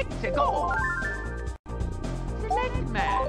Select a goal. Select man.